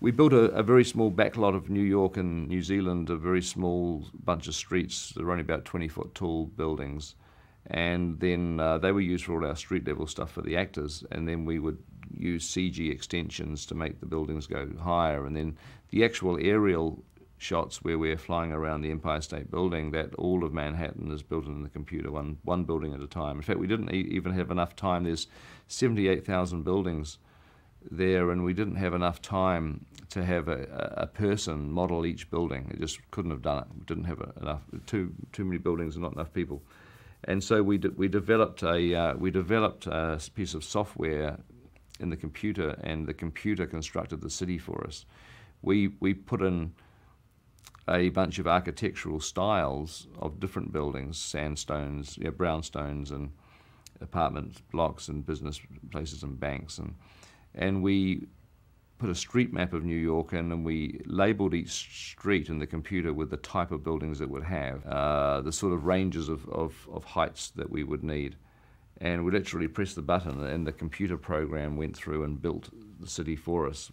We built a, a very small backlot of New York and New Zealand, a very small bunch of streets. They're only about 20 foot tall buildings. And then uh, they were used for all our street level stuff for the actors. And then we would use CG extensions to make the buildings go higher. And then the actual aerial shots where we're flying around the Empire State Building, that all of Manhattan is built in the computer, one, one building at a time. In fact, we didn't e- even have enough time. There's 78,000 buildings there, and we didn't have enough time to have a, a person model each building. It just couldn't have done it. We didn't have enough. Too too many buildings and not enough people. And so we de- we developed a uh, we developed a piece of software in the computer, and the computer constructed the city for us. We we put in a bunch of architectural styles of different buildings, sandstones, you know, brownstones, and apartment blocks, and business places, and banks, and and we put a street map of New York in, and we labeled each street in the computer with the type of buildings it would have, uh, the sort of ranges of, of, of heights that we would need. And we literally pressed the button, and the computer program went through and built the city for us.